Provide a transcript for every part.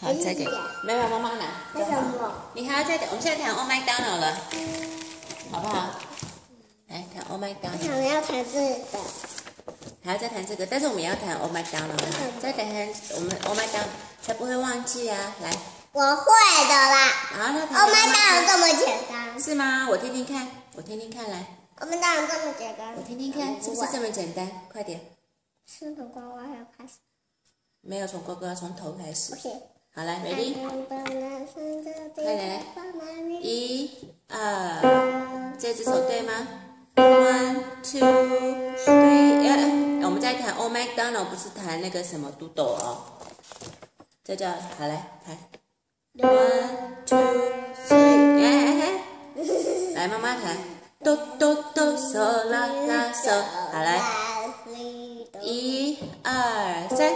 好，再给，没有妈妈拿。为什么？你还要再点？我们现在弹 Oh My Donald 了，好不好？来弹 Oh My 我 Donald，想要弹这个。还要再弹这个，但是我们也要弹 Oh My Donald，再弹弹我们 Oh My Donald 才不会忘记啊。来，我会的啦。好，那弹 Oh my god，这么简单。是吗？我听听看，我听听看，来，Oh my god，这么简单。我听听看，是不是这么简单？快点，是从呱呱要开始。没有从哥哥，从头开始。OK。好，来，ready，快来一、二，这只手对吗？One, two, three，哎，我们在弹 Oh McDonald 不是弹那个什么 Doodle 哦。这叫好来弹。One, two, three，哎哎哎，来妈妈弹。哆哆哆嗦啦啦嗦，好来，一、二、三。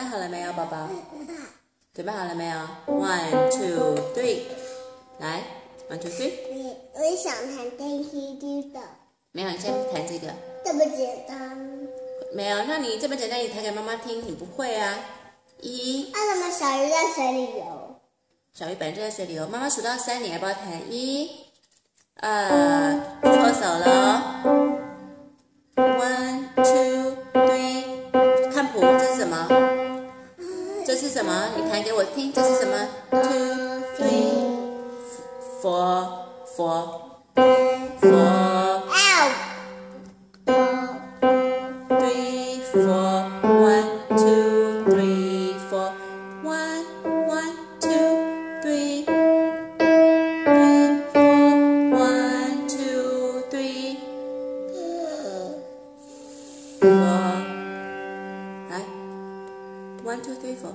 备好了没有，宝宝？准备好了没有？One, two, three，来，one, two, three。我我也想弹电梯机的，没有，你先弹这个。这么简单。没有，那你这么简单，你弹给妈妈听，你不会啊？一，那怎么小鱼在水里游？小鱼本来就在水里游。妈妈数到三，你要不要弹？一、二，搓手了弹给我听，这是什么？Two, three, four, four, four. L。three, four, one, two, three, four, one, one, two, three, three, four, one, two, three, four. 来，one, two, three, four,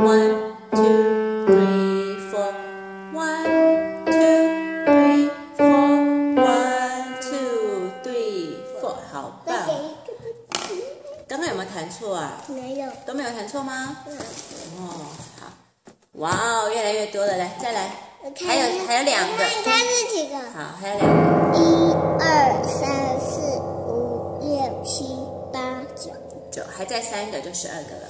One, two, three, four. One, two, three, four. One, two, three, four. 好棒！刚刚有没有弹错啊？没有。都没有弹错吗？哦，好，哇哦，越来越多了，来，再来，还有还有两个，你看这几个。好，还有两个，一二三四五六七八九。九，还在三个就十二个了。